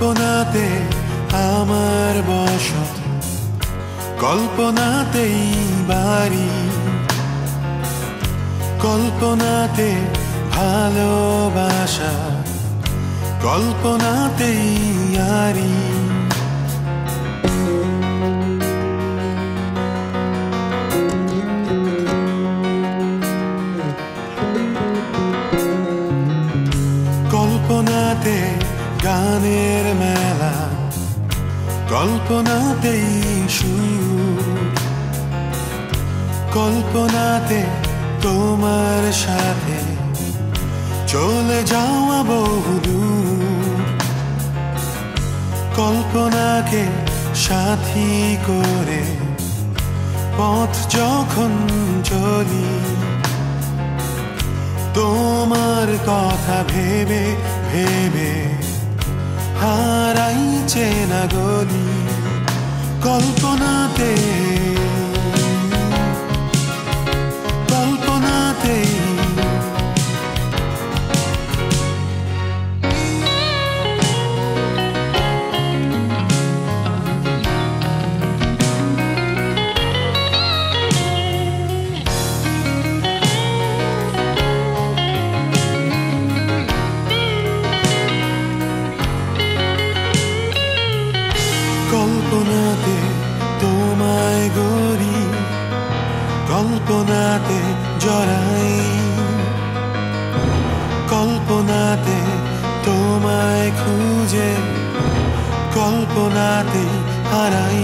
কল্পনাতে আমার বসত। কল্পনাতেই বাড়ি। কল্পনাতে ভালোবাসা। কল্পনাতেই আরি। কল্পনাতে গানের মেলা কল্পনাতেই সুর। কল্পনাতে তোমার সাথে চলে যাওয়া বহুদূর কল্পনাকে সাথী করে পথ যখন চলি, তোমার কথা ভেবে ভেবে চেনা গলি কল্পনাতে কল্পনাতে জড়াই। কল্পনাতে তোমায় খুঁজে কল্পনাতে হারাই।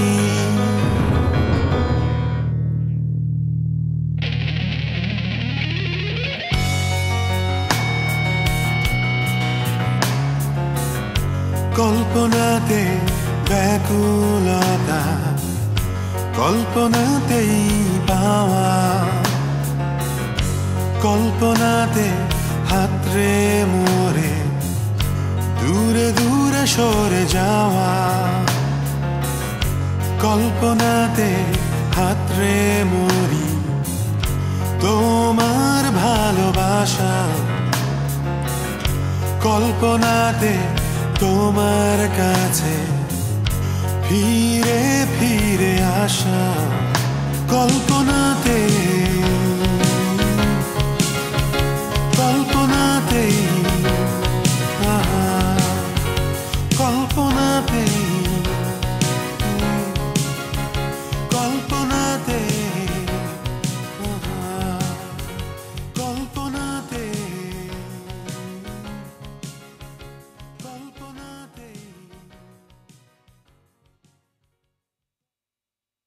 কল্পনাতে ব্যাকুলতা কল্পনাতেই কল্পনাতে, হাতরে মোরে, দূরে দূরে সরে যাওয়া। কল্পনাতে, হাতরে মরি, তোমার ভালোবাসা। কল্পনাতে, তোমার কাছে ফিরে ফিরে আসা। কল্পনা out for the pain